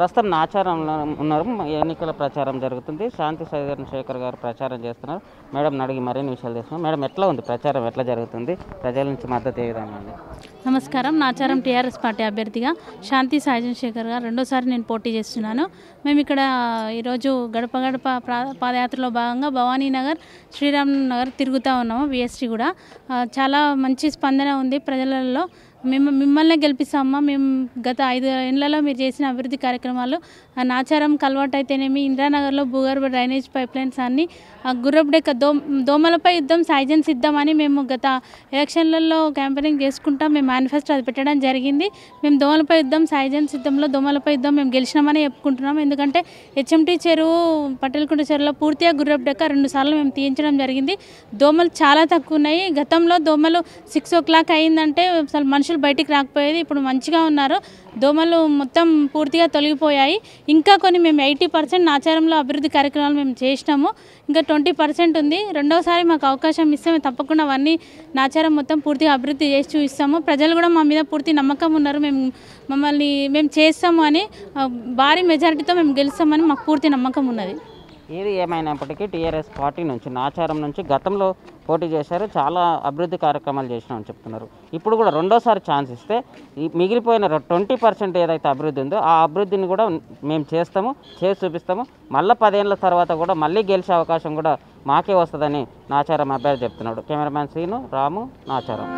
ప్రస్తుతం నాచారంలో ఉన్నారు. ఎన్నికల ప్రచారం జరుగుతుంది. శాంతి సైదర్ శేఖర్ గారు ప్రచారం చేస్తున్నారు. మేడం అడిగి మరిన్ని విషయాలు తెలుసుకున్నాం మేడం ఎట్లా ఉంది? ప్రచారం ఎట్లా జరుగుతుంది? ప్రజల నుంచి మద్దతు ఏ విధంగా ఉంది? నమస్కారం. నాచారం టీఆర్ఎస్ పార్టీ అభ్యర్థిగా శాంతి సాజన్ శేఖర్ గారు. రెండోసారి నేను పోటీ చేస్తున్నాను. మేము ఇక్కడ ఈరోజు గడప గడప పాదయాత్రలో భాగంగా భవానీ నగర్ శ్రీరామ్ నగర్ తిరుగుతూ ఉన్నాము. విఎస్టీ కూడా. చాలా మంచి స్పందన ఉంది ప్రజలలో. మేము మిమ్మల్ని గెలిపిస్తామమ్మా. మేము గత ఐదు ఏళ్ళలో మీరు చేసిన అభివృద్ధి కార్యక్రమాలు నాచారం కల్వాట్ అయితేనేమి ఇందిరానగర్లో భూగర్భ డ్రైనేజ్ పైప్ లైన్స్ అన్ని ఆ గుర్రపు డెక్క దో దోమలపై యుద్ధం సాయిజన్ ఇద్దామని మేము గత ఎలక్షన్లలో క్యాంపెయినింగ్ చేసుకుంటాం. మేము మేనిఫెస్టో అది పెట్టడం జరిగింది. మేము దోమలపై యుద్ధం సాయిజన్ సిద్ధంలో దోమలపై యుద్ధం మేము గెలిచినామని చెప్పుకుంటున్నాం. ఎందుకంటే హెచ్ఎంటీ చెరువు పట్టెలకుంట చెరువులో పూర్తిగా గుర్రపు డెక్క రెండు సార్లు మేము తీయించడం జరిగింది. దోమలు చాలా తక్కువ ఉన్నాయి. గతంలో దోమలు సిక్స్ ఓ క్లాక్ అయిందంటే అసలు మనుషులు బయటికి రాకపోయేది. ఇప్పుడు మంచిగా ఉన్నారు. దోమలు మొత్తం పూర్తిగా తొలగిపోయాయి. ఇంకా కొన్ని మేము ఎయిటీ పర్సెంట్ నాచారంలో అభివృద్ధి కార్యక్రమాలు మేము చేసినాము. ఇంకా ట్వంటీ పర్సెంట్ ఉంది. రెండోసారి మాకు అవకాశం ఇస్తే మేము తప్పకుండా అవన్నీ నాచారం మొత్తం పూర్తిగా అభివృద్ధి చేసి చూపిస్తాము. ప్రజలు కూడా మా మీద పూర్తి నమ్మకం ఉన్నారు. మేము మమ్మల్ని మేము చేస్తాము అని భారీ మెజారిటీతో మేము గెలుస్తామని మాకు పూర్తి నమ్మకం ఉన్నది. ఏది ఏమైనప్పటికీ టీఆర్ఎస్ పార్టీ నుంచి నాచారం నుంచి గతంలో పోటీ చేశారు చాలా అభివృద్ధి కార్యక్రమాలు చేసినామని చెప్తున్నారు. ఇప్పుడు కూడా రెండోసారి ఛాన్స్ ఇస్తే మిగిలిపోయిన ట్వంటీ పర్సెంట్ ఏదైతే అభివృద్ధి ఉందో ఆ అభివృద్ధిని కూడా మేము చేస్తాము చేసి చూపిస్తాము. మళ్ళీ పదేళ్ళ తర్వాత కూడా మళ్ళీ గెలిచే అవకాశం కూడా మాకే వస్తుందని నాచారం అభ్యర్థి చెప్తున్నాడు. కెమెరామ్యాన్ శ్రీను రాము నాచారం